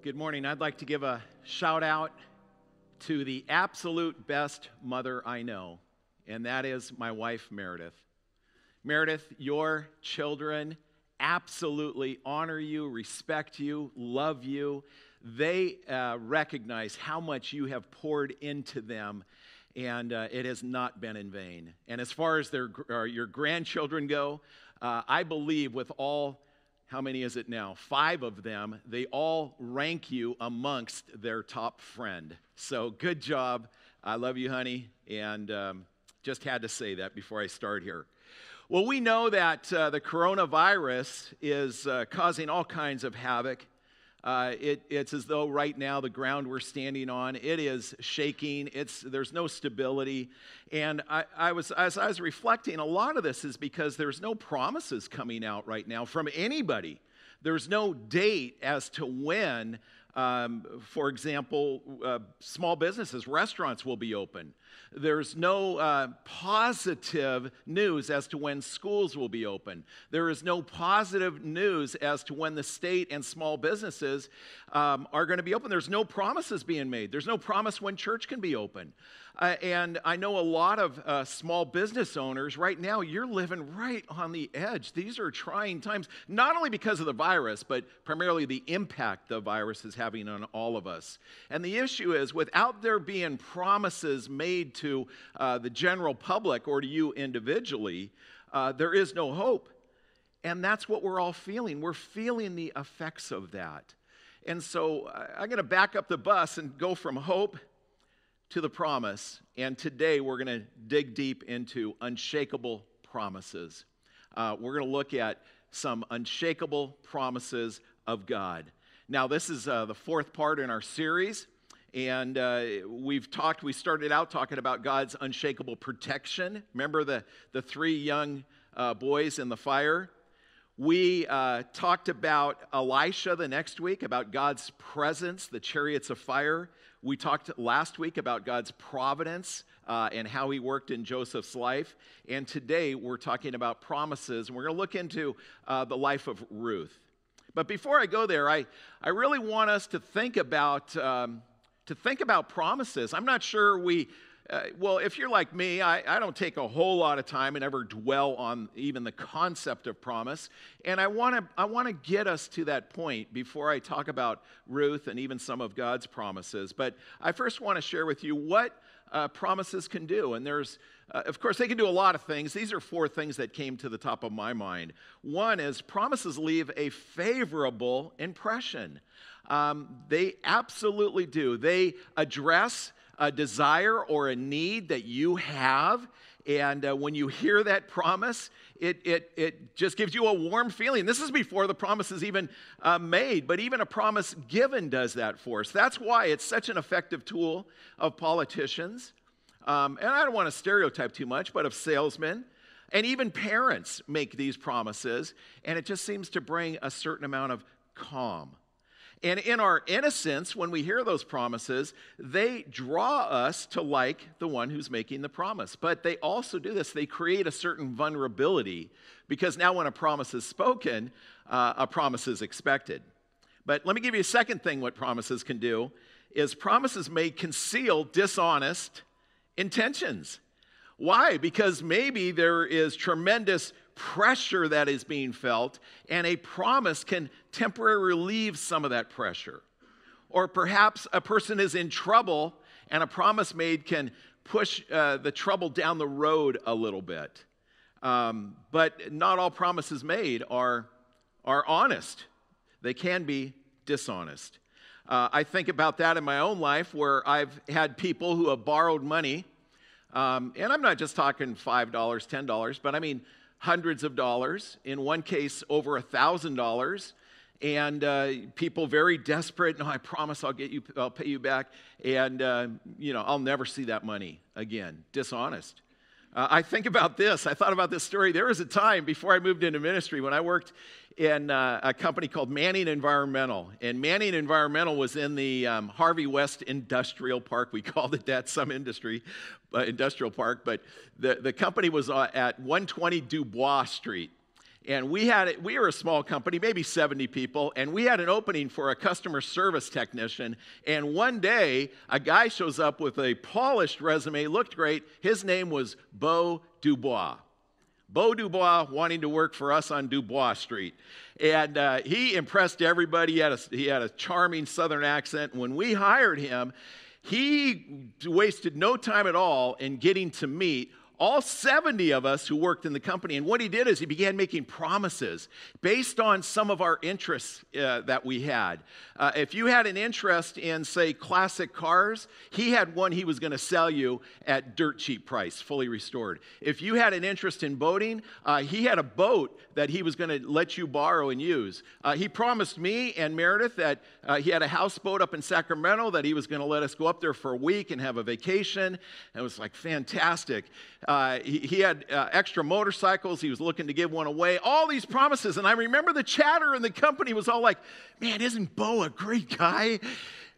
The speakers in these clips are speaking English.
Good morning. I'd like to give a shout out to the absolute best mother I know, and that is my wife, Meredith. Meredith, your children absolutely honor you, respect you, love you. They uh, recognize how much you have poured into them, and uh, it has not been in vain. And as far as their, uh, your grandchildren go, uh, I believe with all how many is it now? Five of them. They all rank you amongst their top friend. So good job. I love you, honey. And um, just had to say that before I start here. Well, we know that uh, the coronavirus is uh, causing all kinds of havoc uh, it, it's as though right now the ground we're standing on it is shaking. It's there's no stability, and I, I was as I was reflecting, a lot of this is because there's no promises coming out right now from anybody. There's no date as to when um, for example, uh, small businesses, restaurants will be open. There's no uh, positive news as to when schools will be open. There is no positive news as to when the state and small businesses um, are going to be open. There's no promises being made. There's no promise when church can be open. Uh, and I know a lot of uh, small business owners right now, you're living right on the edge. These are trying times, not only because of the virus, but primarily the impact the virus is having on all of us. And the issue is, without there being promises made to uh, the general public or to you individually, uh, there is no hope. And that's what we're all feeling. We're feeling the effects of that. And so uh, I'm going to back up the bus and go from hope to the promise. And today we're going to dig deep into unshakable promises. Uh, we're going to look at some unshakable promises of God. Now, this is uh, the fourth part in our series. And uh, we've talked, we started out talking about God's unshakable protection. Remember the, the three young uh, boys in the fire? We uh, talked about Elisha the next week, about God's presence, the chariots of fire. We talked last week about God's providence uh, and how he worked in Joseph's life. And today we're talking about promises, and we're going to look into uh, the life of Ruth. But before I go there, I, I really want us to think about, um, to think about promises. I'm not sure we uh, well, if you're like me, I, I, don't take a whole lot of time and ever dwell on even the concept of promise. And I want to I want to get us to that point before I talk about Ruth and even some of God's promises. But I first want to share with you what uh, promises can do. And there's, uh, of course, they can do a lot of things. These are four things that came to the top of my mind. One is promises leave a favorable impression. Um, they absolutely do. They address a desire or a need that you have. And uh, when you hear that promise, it, it, it just gives you a warm feeling. This is before the promise is even uh, made, but even a promise given does that for us. That's why it's such an effective tool of politicians. Um, and I don't want to stereotype too much, but of salesmen. And even parents make these promises, and it just seems to bring a certain amount of calm and in our innocence, when we hear those promises, they draw us to like the one who's making the promise. But they also do this, they create a certain vulnerability because now when a promise is spoken, uh, a promise is expected. But let me give you a second thing what promises can do is promises may conceal dishonest intentions. Why? Because maybe there is tremendous pressure that is being felt, and a promise can temporarily relieve some of that pressure. Or perhaps a person is in trouble, and a promise made can push uh, the trouble down the road a little bit. Um, but not all promises made are, are honest, they can be dishonest. Uh, I think about that in my own life where I've had people who have borrowed money. Um, and I'm not just talking $5, $10, but I mean hundreds of dollars, in one case, over a thousand dollars. And uh, people very desperate. No, I promise I'll get you. I'll pay you back. And uh, you know, I'll never see that money again. Dishonest. Uh, I think about this. I thought about this story. There was a time before I moved into ministry when I worked in uh, a company called Manning Environmental. And Manning Environmental was in the um, Harvey West Industrial Park. We called it that, some industry, uh, industrial park. But the, the company was uh, at 120 Dubois Street. and we had it, we were a small company maybe 70 people and we had an opening for a customer service technician and one day a guy shows up with a polished resume looked great his name was bo dubois Bo Dubois wanting to work for us on Dubois Street. And uh, he impressed everybody. He had, a, he had a charming southern accent. When we hired him, he wasted no time at all in getting to meet all 70 of us who worked in the company. And what he did is he began making promises based on some of our interests uh, that we had. Uh, if you had an interest in, say, classic cars, he had one he was going to sell you at dirt cheap price, fully restored. If you had an interest in boating, uh, he had a boat that he was going to let you borrow and use. Uh, he promised me and Meredith that uh, he had a houseboat up in Sacramento that he was going to let us go up there for a week and have a vacation. And It was like fantastic. Uh, he, he, had uh, extra motorcycles. He was looking to give one away. All these promises. And I remember the chatter in the company was all like, man, isn't Bo a great guy?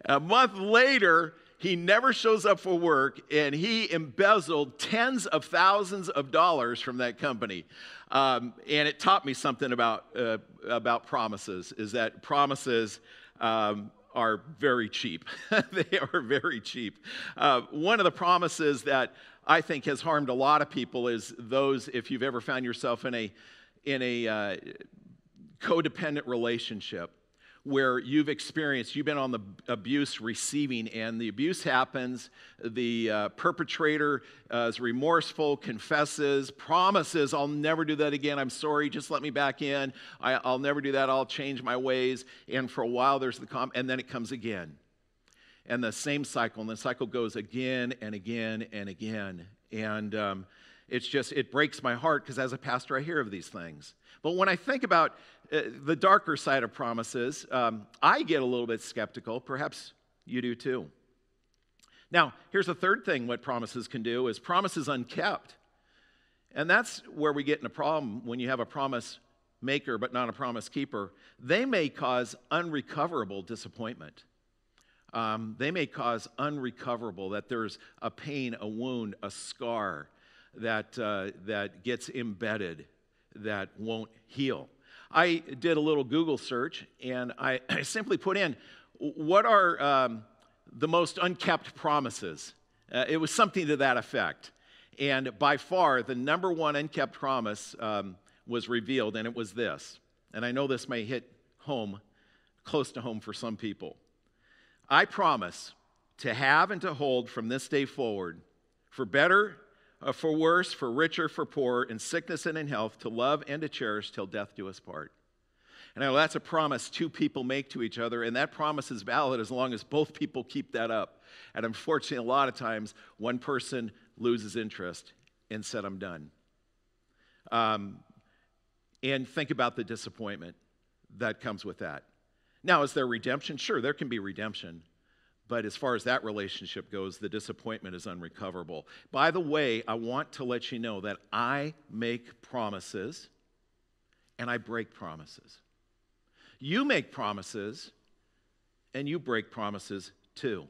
A month later, he never shows up for work and he embezzled tens of thousands of dollars from that company. Um, and it taught me something about, uh, about promises is that promises um, are very cheap. they are very cheap. Uh, one of the promises that I think has harmed a lot of people is those, if you've ever found yourself in a, in a uh, codependent relationship where you've experienced, you've been on the abuse receiving end. The abuse happens, the uh, perpetrator uh, is remorseful, confesses, promises, I'll never do that again. I'm sorry, just let me back in. I, will never do that. I'll change my ways. And for a while, there's the com, and then it comes again. And the same cycle, and the cycle goes again and again and again. And um, it's just, it breaks my heart because as a pastor, I hear of these things. But when I think about uh, the darker side of promises, um, I get a little bit skeptical. Perhaps you do too. Now, here's the third thing what promises can do is promises unkept. And that's where we get in a problem when you have a promise maker but not a promise keeper. They may cause unrecoverable disappointment. Um, they may cause unrecoverable, that there's a pain, a wound, a scar that, uh, that gets embedded that won't heal. I did a little Google search and I, I simply put in what are um, the most unkept promises? Uh, it was something to that effect. And by far, the number one unkept promise um, was revealed, and it was this. And I know this may hit home, close to home for some people. I promise to have and to hold from this day forward, for better uh, for worse, for richer, for poorer, in sickness and in health, to love and to cherish till death do us part. And I know that's a promise two people make to each other, and that promise is valid as long as both people keep that up. And unfortunately, a lot of times, one person loses interest and said, I'm done. Um, and think about the disappointment that comes with that. Now, is there redemption? Sure, there can be redemption. But as far as that relationship goes, the disappointment is unrecoverable. By the way, I want to let you know that I make promises and I break promises. You make promises and you break promises too.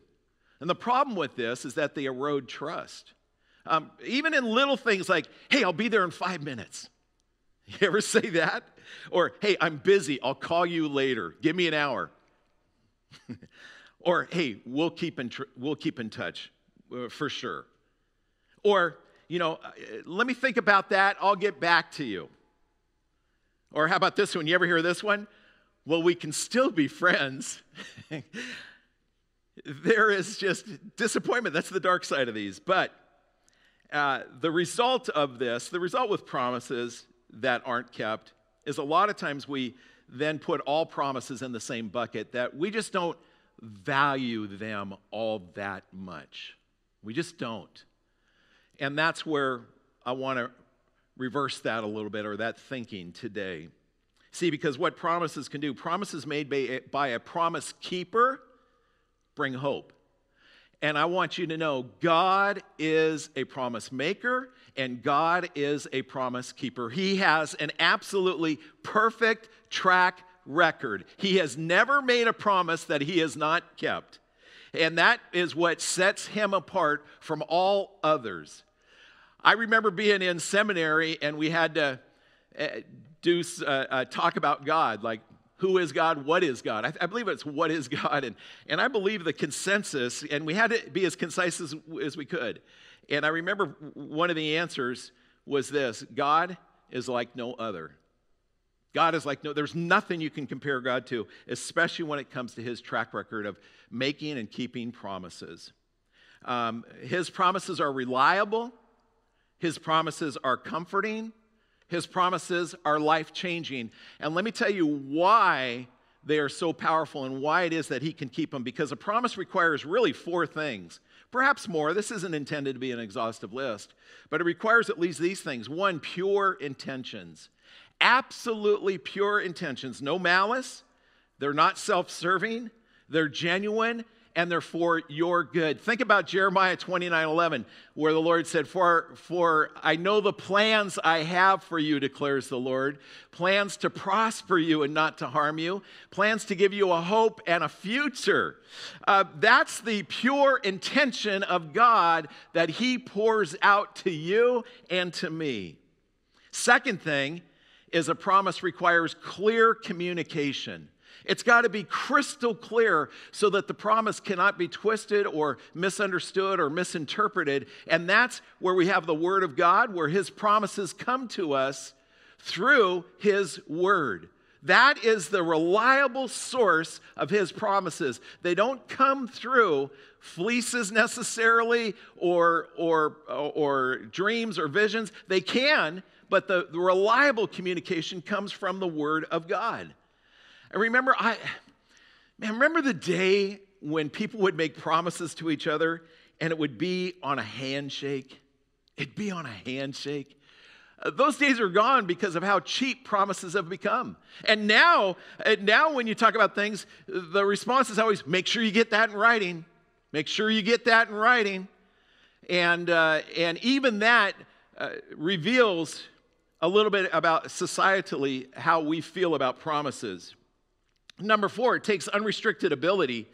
And the problem with this is that they erode trust. Um, even in little things like, hey, I'll be there in five minutes. You ever say that? Or, hey, I'm busy, I'll call you later. Give me an hour. Or, hey, we'll keep in, tr- we'll keep in touch uh, for sure. Or, you know, uh, let me think about that. I'll get back to you. Or how about this one? You ever hear this one? Well, we can still be friends. there is just disappointment. That's the dark side of these. But uh, the result of this, the result with promises that aren't kept, is a lot of times we then put all promises in the same bucket that we just don't value them all that much. We just don't. And that's where I want to reverse that a little bit or that thinking today. See, because what promises can do, promises made by, by a promise keeper bring hope. And I want you to know God is a promise maker and God is a promise keeper. He has an absolutely perfect track record. He has never made a promise that he has not kept. And that is what sets him apart from all others. I remember being in seminary and we had to uh, do uh, uh, talk about God, like who is God, what is God. I, I, believe it's what is God, and, and I believe the consensus, and we had to be as concise as, as we could. And I remember one of the answers was this God is like no other. God is like no, there's nothing you can compare God to, especially when it comes to his track record of making and keeping promises. Um, his promises are reliable, his promises are comforting, his promises are life changing. And let me tell you why they are so powerful and why it is that he can keep them. Because a promise requires really four things, perhaps more. This isn't intended to be an exhaustive list, but it requires at least these things one, pure intentions absolutely pure intentions, no malice. They're not self serving, they're genuine, and they're for your good. Think about Jeremiah 29 11, where the Lord said, for, for I know the plans I have for you, declares the Lord plans to prosper you and not to harm you, plans to give you a hope and a future. Uh, that's the pure intention of God that He pours out to you and to me. Second thing, is a promise requires clear communication. It's got to be crystal clear so that the promise cannot be twisted or misunderstood or misinterpreted. And that's where we have the Word of God, where His promises come to us through His Word. That is the reliable source of His promises. They don't come through fleeces necessarily or, or, or dreams or visions. They can, but the, the reliable communication comes from the Word of God. And remember, I man, remember the day when people would make promises to each other and it would be on a handshake? It'd be on a handshake. Uh, those days are gone because of how cheap promises have become. And now, uh, now when you talk about things, the response is always make sure you get that in writing. Make sure you get that in writing. And, uh, and even that uh, reveals a little bit about societally how we feel about promises. Number four, it takes unrestricted ability.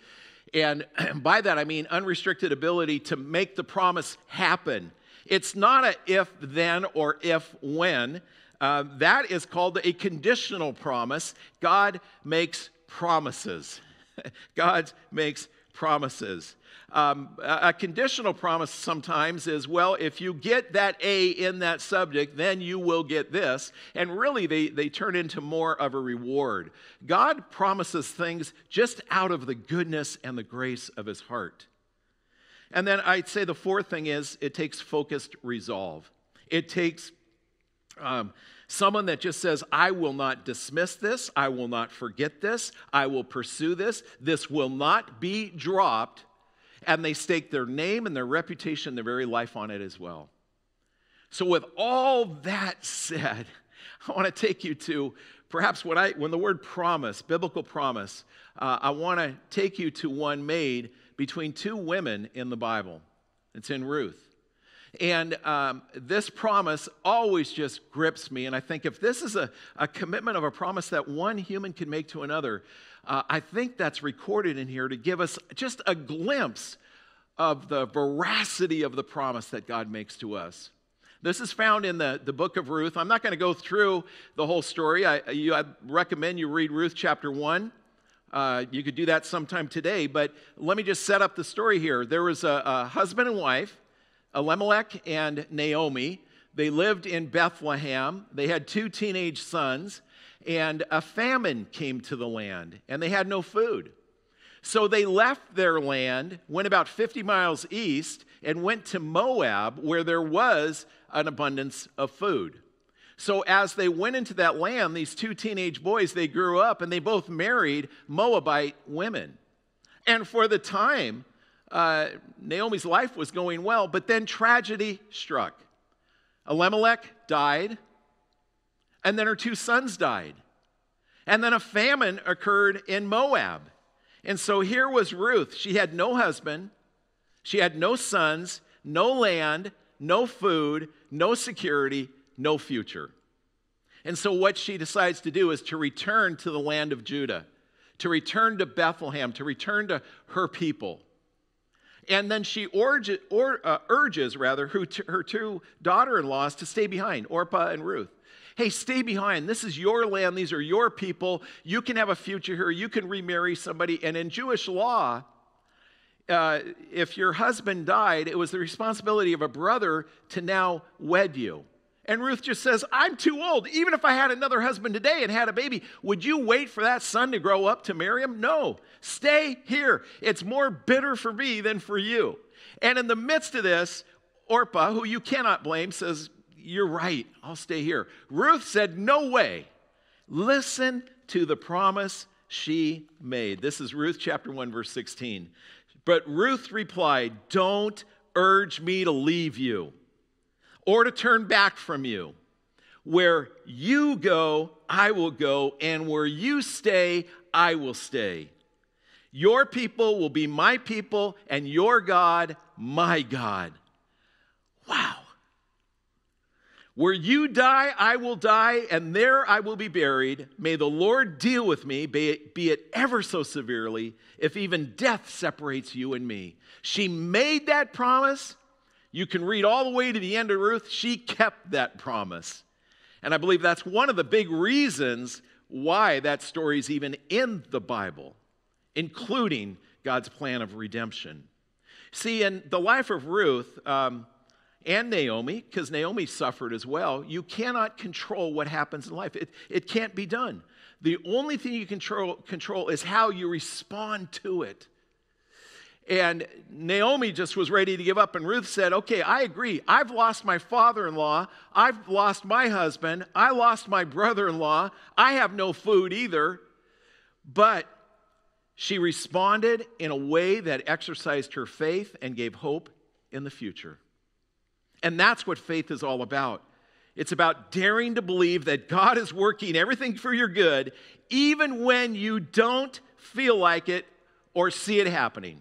And by that, I mean unrestricted ability to make the promise happen. It's not a if then or if when. Uh, that is called a conditional promise. God makes promises. God makes promises. Um, a conditional promise sometimes is, well, if you get that A in that subject, then you will get this. And really, they, they turn into more of a reward. God promises things just out of the goodness and the grace of his heart. And then I'd say the fourth thing is it takes focused resolve. It takes um, someone that just says, I will not dismiss this, I will not forget this, I will pursue this, this will not be dropped and they stake their name and their reputation, their very life on it as well. So, with all that said, I want to take you to perhaps when, I, when the word promise, biblical promise, uh, I want to take you to one made between two women in the Bible. It's in Ruth. And um, this promise always just grips me. And I think if this is a, a commitment of a promise that one human can make to another, uh, I think that's recorded in here to give us just a glimpse of the veracity of the promise that God makes to us. This is found in the, the book of Ruth. I'm not going to go through the whole story. I, you, I recommend you read Ruth chapter 1. Uh, you could do that sometime today, but let me just set up the story here. There was a, a husband and wife, Elimelech and Naomi. They lived in Bethlehem. They had two teenage sons and a famine came to the land, and they had no food. So they left their land, went about 50 miles east, and went to Moab, where there was an abundance of food. So as they went into that land, these two teenage boys, they grew up and they both married Moabite women. And for the time, uh, Naomi's life was going well, but then tragedy struck. Elimelech died, and then her two sons died. And then a famine occurred in Moab. And so here was Ruth. She had no husband, she had no sons, no land, no food, no security, no future. And so what she decides to do is to return to the land of Judah, to return to Bethlehem, to return to her people. And then she urges, or, uh, urges rather, her, her two daughter in laws to stay behind, Orpah and Ruth. hey, stay behind. This is your land. These are your people. You can have a future here. You can remarry somebody. And in Jewish law, uh, if your husband died, it was the responsibility of a brother to now wed you. And Ruth just says, I'm too old. Even if I had another husband today and had a baby, would you wait for that son to grow up to marry him? No. Stay here. It's more bitter for me than for you. And in the midst of this, Orpah, who you cannot blame, says, You're right. I'll stay here. Ruth said, No way. Listen to the promise she made. This is Ruth chapter 1, verse 16. But Ruth replied, Don't urge me to leave you or to turn back from you. Where you go, I will go, and where you stay, I will stay. Your people will be my people, and your God, my God. Wow. Where you die, I will die, and there I will be buried. May the Lord deal with me, be it, be it, ever so severely, if even death separates you and me. She made that promise, you can read all the way to the end of Ruth. She kept that promise. And I believe that's one of the big reasons why that story is even in the Bible, including God's plan of redemption. See, in the life of Ruth um, and Naomi, because Naomi suffered as well, you cannot control what happens in life. It, it can't be done. The only thing you control, control is how you respond to it. And Naomi just was ready to give up. And Ruth said, Okay, I agree. I've lost my father in law. I've lost my husband. I lost my brother in law. I have no food either. But she responded in a way that exercised her faith and gave hope in the future. And that's what faith is all about. It's about daring to believe that God is working everything for your good, even when you don't feel like it or see it happening.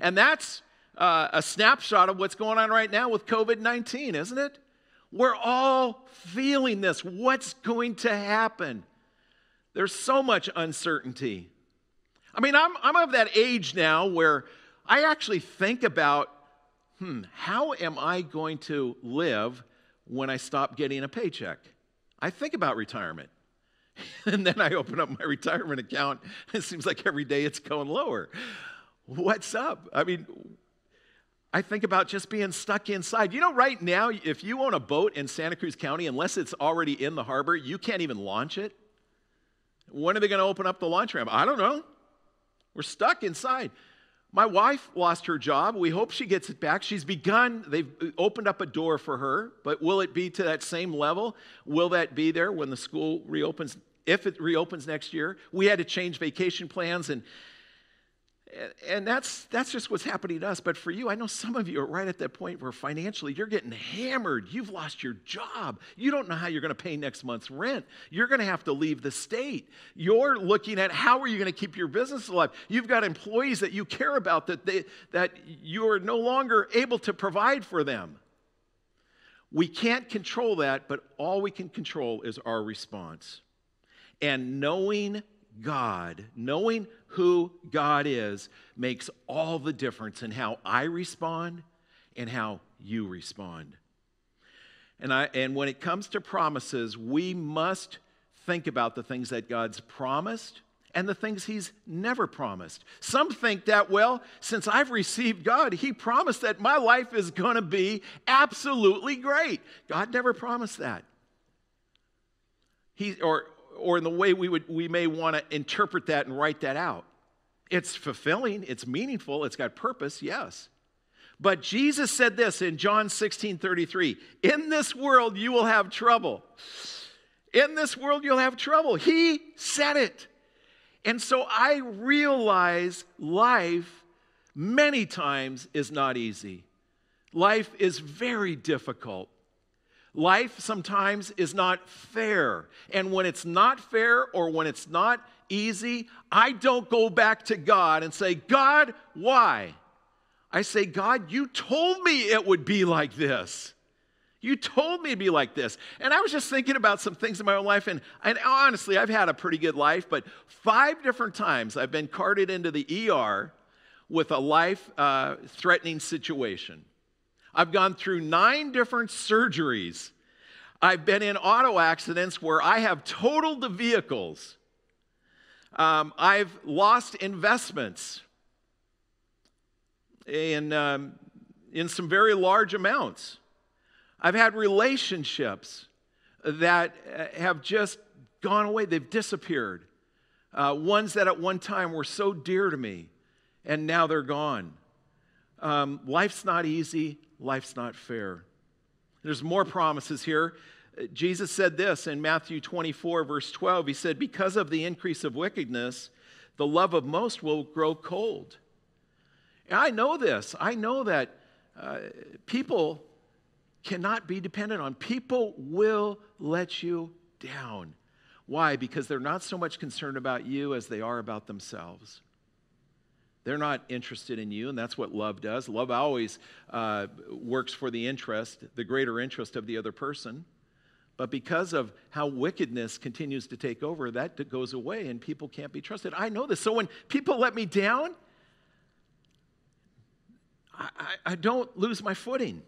And that's uh, a snapshot of what's going on right now with COVID 19, isn't it? We're all feeling this. What's going to happen? There's so much uncertainty. I mean, I'm, I'm of that age now where I actually think about hmm, how am I going to live when I stop getting a paycheck? I think about retirement. and then I open up my retirement account. It seems like every day it's going lower. What's up? I mean, I think about just being stuck inside. You know, right now, if you own a boat in Santa Cruz County, unless it's already in the harbor, you can't even launch it. When are they going to open up the launch ramp? I don't know. We're stuck inside. My wife lost her job. We hope she gets it back. She's begun, they've opened up a door for her, but will it be to that same level? Will that be there when the school reopens? If it reopens next year, we had to change vacation plans and and that's that's just what's happening to us. But for you i know some of you are right at that point where financially you're getting hammered. You've lost your job. You don't know how you're going to pay next month's rent. You're going to have to leave the state. You're looking at how are you going to keep your business alive? You've got employees that you care about that they that you're no longer able to provide for them. We can't control that but all we can control is our response. And knowing God, knowing who God is, makes all the difference in how I respond and how you respond. And, I, and when it comes to promises, we must think about the things that God's promised and the things He's never promised. Some think that, well, since I've received God, He promised that my life is going to be absolutely great. God never promised that. He, or, or in the way we, would, we may want to interpret that and write that out. It's fulfilling, it's meaningful, it's got purpose, yes. But Jesus said this in John 16 33 In this world you will have trouble. In this world you'll have trouble. He said it. And so I realize life many times is not easy. Life is very difficult. Life sometimes is not fair. And when it's not fair or when it's not easy, I don't go back to God and say, God, why? I say, God, you told me it would be like this. You told me to be like this. And I was just thinking about some things in my own life, and, and honestly, I've had a pretty good life, but five different times I've been carted into the ER with a life uh, threatening situation. I've gone through nine different surgeries. I've been in auto accidents where I have totaled the vehicles. Um, I've lost investments in, um, in some very large amounts. I've had relationships that uh, have just gone away, they've disappeared. Uh, ones that at one time were so dear to me, and now they're gone. Um, life's not easy, life's not fair. There's more promises here. Uh, Jesus said this in Matthew 24, verse 12. He said, Because of the increase of wickedness, the love of most will grow cold. And I know this. I know that uh, people cannot be dependent on. People will let you down. Why? Because they're not so much concerned about you as they are about themselves. They're not interested in you, and that's what love does. Love always uh, works for the interest, the greater interest of the other person. But because of how wickedness continues to take over, that goes away and people can't be trusted. I know this. So when people let me down, I, I, I don't lose my footing.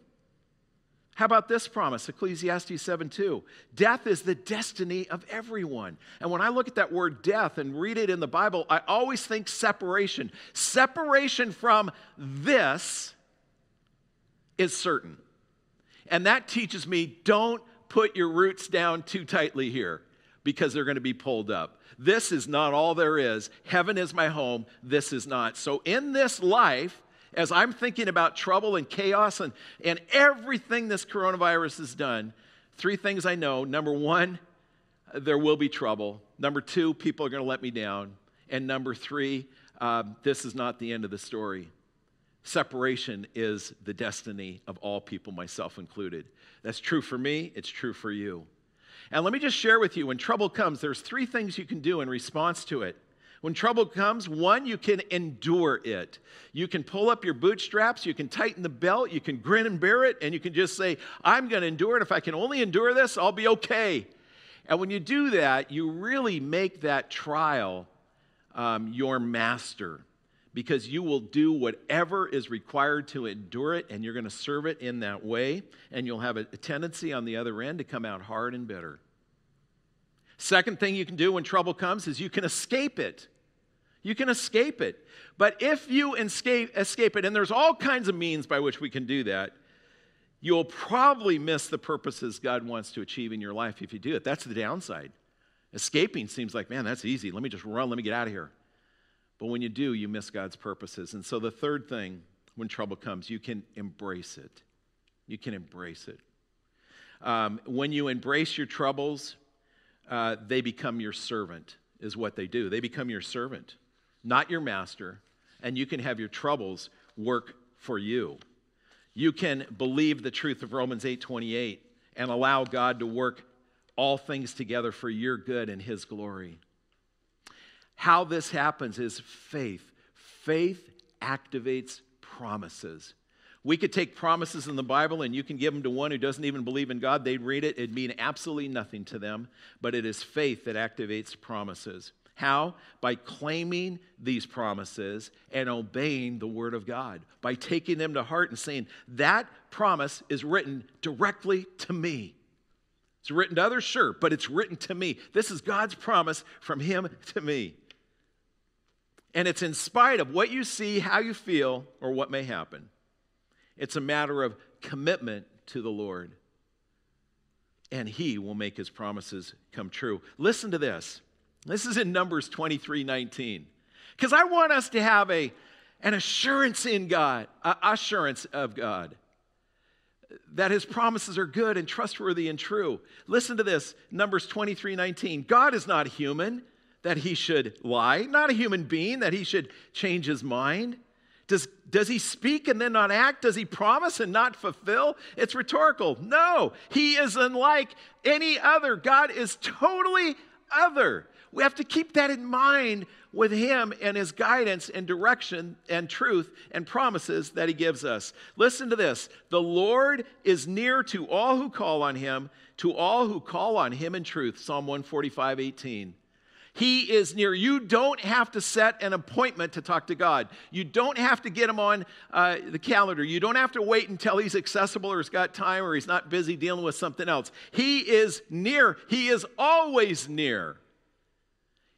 How about this promise, Ecclesiastes 7 2? Death is the destiny of everyone. And when I look at that word death and read it in the Bible, I always think separation. Separation from this is certain. And that teaches me don't put your roots down too tightly here because they're going to be pulled up. This is not all there is. Heaven is my home. This is not. So in this life, as I'm thinking about trouble and chaos and, and everything this coronavirus has done, three things I know. Number one, there will be trouble. Number two, people are going to let me down. And number three, uh, this is not the end of the story. Separation is the destiny of all people, myself included. That's true for me, it's true for you. And let me just share with you when trouble comes, there's three things you can do in response to it. When trouble comes, one, you can endure it. You can pull up your bootstraps, you can tighten the belt, you can grin and bear it, and you can just say, I'm going to endure it. If I can only endure this, I'll be okay. And when you do that, you really make that trial um, your master because you will do whatever is required to endure it and you're going to serve it in that way, and you'll have a, a tendency on the other end to come out hard and bitter. Second thing you can do when trouble comes is you can escape it. You can escape it. But if you escape, escape it, and there's all kinds of means by which we can do that, you'll probably miss the purposes God wants to achieve in your life if you do it. That's the downside. Escaping seems like, man, that's easy. Let me just run, let me get out of here. But when you do, you miss God's purposes. And so the third thing, when trouble comes, you can embrace it. You can embrace it. Um, when you embrace your troubles, uh, they become your servant, is what they do. They become your servant not your master, and you can have your troubles work for you. You can believe the truth of Romans 8:28 and allow God to work all things together for your good and his glory. How this happens is faith. Faith activates promises. We could take promises in the Bible and you can give them to one who doesn't even believe in God. They'd read it, it'd mean absolutely nothing to them. But it is faith that activates promises. How? By claiming these promises and obeying the Word of God, by taking them to heart and saying, That promise is written directly to me. It's written to others, sure, but it's written to me. This is God's promise from Him to me. And it's in spite of what you see, how you feel, or what may happen. It's a matter of commitment to the Lord. And He will make His promises come true. Listen to this. This is in Numbers 23 19. Because I want us to have a, an assurance in God, assurance of God, that his promises are good and trustworthy and true. Listen to this Numbers 23 19. God is not human that he should lie, not a human being that he should change his mind. Does, does he speak and then not act? Does he promise and not fulfill? It's rhetorical. No, he is unlike any other. God is totally other. We have to keep that in mind with Him and His guidance and direction and truth and promises that He gives us. Listen to this The Lord is near to all who call on Him, to all who call on Him in truth. Psalm 145 18. He is near. You don't have to set an appointment to talk to God. You don't have to get him on uh, the calendar. You don't have to wait until he's accessible or he's got time or he's not busy dealing with something else. He is near. He is always near.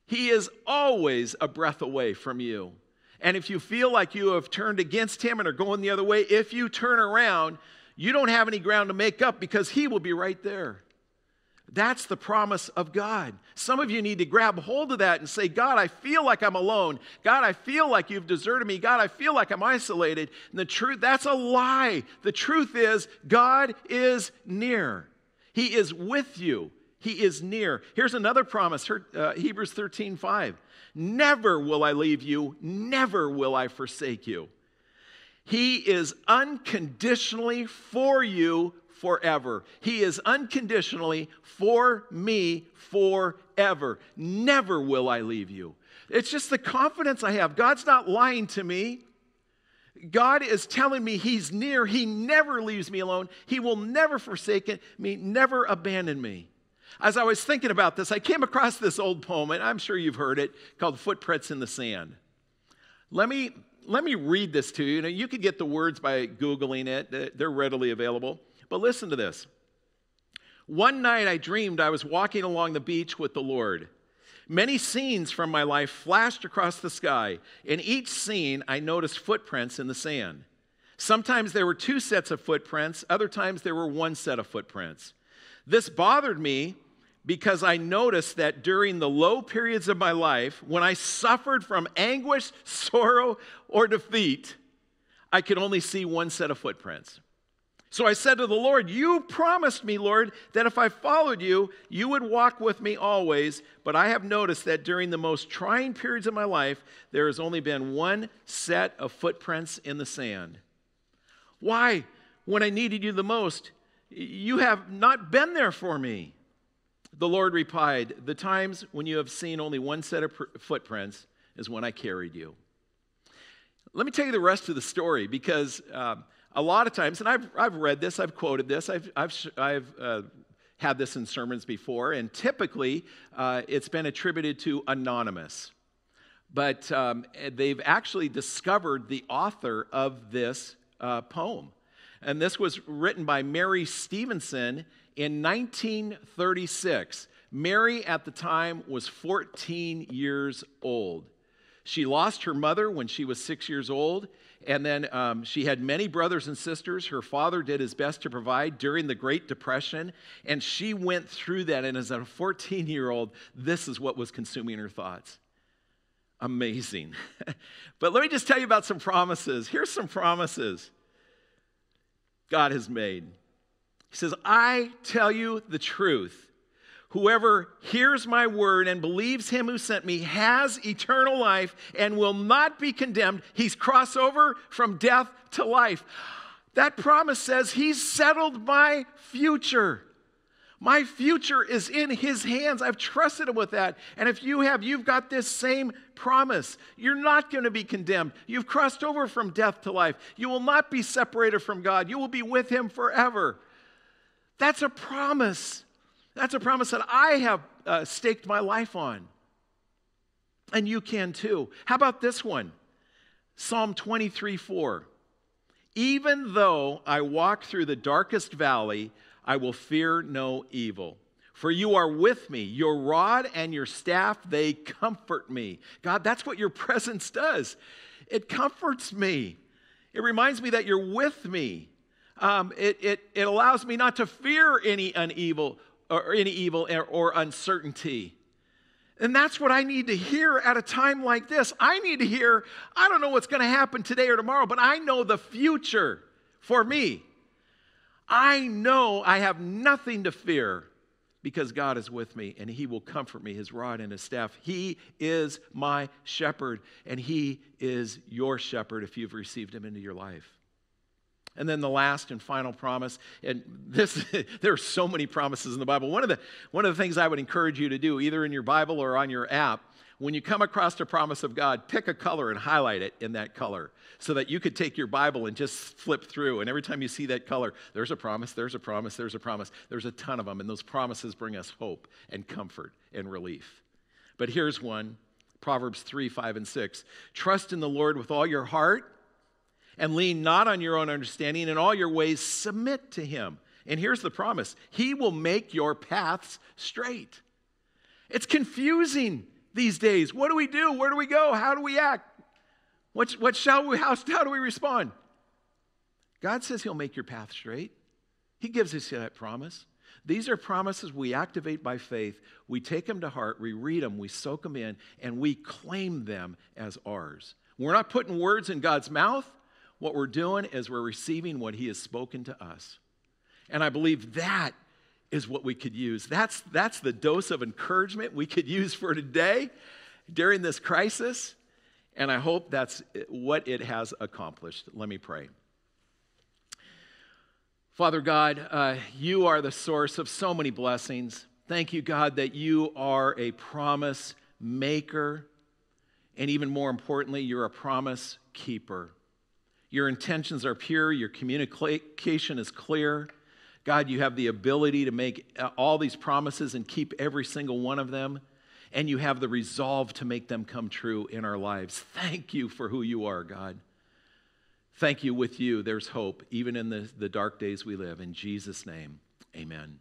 He is always a breath away from you. And if you feel like you have turned against him and are going the other way, if you turn around, you don't have any ground to make up because he will be right there. That's the promise of God. Some of you need to grab hold of that and say, God, I feel like I'm alone. God, I feel like you've deserted me. God, I feel like I'm isolated. And the truth, that's a lie. The truth is, God is near. He is with you. He is near. Here's another promise uh, Hebrews 13 5. Never will I leave you, never will I forsake you. He is unconditionally for you forever. He is unconditionally for me forever. Never will I leave you. It's just the confidence I have. God's not lying to me. God is telling me He's near. He never leaves me alone. He will never forsake me, never abandon me. As I was thinking about this, I came across this old poem, and I'm sure you've heard it, called Footprints in the Sand. Let me, let me read this to you. Know, you could get the words by Googling it, they're readily available. But listen to this. One night I dreamed I was walking along the beach with the Lord. Many scenes from my life flashed across the sky. In each scene, I noticed footprints in the sand. Sometimes there were two sets of footprints, other times there were one set of footprints. This bothered me because I noticed that during the low periods of my life, when I suffered from anguish, sorrow, or defeat, I could only see one set of footprints. So I said to the Lord, You promised me, Lord, that if I followed you, you would walk with me always. But I have noticed that during the most trying periods of my life, there has only been one set of footprints in the sand. Why? When I needed you the most, you have not been there for me. The Lord replied, The times when you have seen only one set of footprints is when I carried you. Let me tell you the rest of the story because. Uh, a lot of times, and I've, I've read this, I've quoted this, I've, I've, I've uh, had this in sermons before, and typically uh, it's been attributed to Anonymous. But um, they've actually discovered the author of this uh, poem. And this was written by Mary Stevenson in 1936. Mary at the time was 14 years old. She lost her mother when she was six years old, and then um, she had many brothers and sisters. Her father did his best to provide during the Great Depression, and she went through that. And as a 14 year old, this is what was consuming her thoughts. Amazing. but let me just tell you about some promises. Here's some promises God has made. He says, I tell you the truth. Whoever hears my word and believes him who sent me has eternal life and will not be condemned. He's crossover from death to life. That promise says he's settled my future. My future is in his hands. I've trusted him with that. And if you have, you've got this same promise. You're not going to be condemned. You've crossed over from death to life. You will not be separated from God. You will be with him forever. That's a promise. That's a promise that I have uh, staked my life on. And you can too. How about this one? Psalm 23 4. Even though I walk through the darkest valley, I will fear no evil. For you are with me. Your rod and your staff, they comfort me. God, that's what your presence does. It comforts me. It reminds me that you're with me. Um, it, it, it allows me not to fear any unevil or any evil or uncertainty. And that's what I need to hear at a time like this. I need to hear, I don't know what's going to happen today or tomorrow, but I know the future for me. I know I have nothing to fear because God is with me and He will comfort me, His rod and His staff. He is my shepherd and He is your shepherd if you've received Him into your life. And then the last and final promise, and this there are so many promises in the Bible. One of the one of the things I would encourage you to do, either in your Bible or on your app, when you come across a promise of God, pick a color and highlight it in that color so that you could take your Bible and just flip through. And every time you see that color, there's a promise, there's a promise, there's a promise. There's a ton of them, and those promises bring us hope and comfort and relief. But here's one Proverbs 3 5 and 6. Trust in the Lord with all your heart and lean not on your own understanding. In all your ways, submit to him. And here's the promise He will make your paths straight. It's confusing these days. What do we do? Where do we go? How do we act? What, what shall we, how, how do we respond? God says He'll make your path straight. He gives us that promise. These are promises we activate by faith. We take them to heart, we read them, we soak them in, and we claim them as ours. We're not putting words in God's mouth. What we're doing is we're receiving what He has spoken to us. And I believe that is what we could use. That's, that's the dose of encouragement we could use for today during this crisis. And I hope that's what it has accomplished. Let me pray. Father God, uh, you are the source of so many blessings. Thank you, God, that you are a promise maker. And even more importantly, you're a promise keeper. Your intentions are pure, your communication is clear. God, you have the ability to make uh, all these promises and keep every single one of them. And you have the resolve to make them come true in our lives. Thank you for who you are, God. Thank you. With you, there's hope, even in the, the dark days we live. In Jesus' name, amen.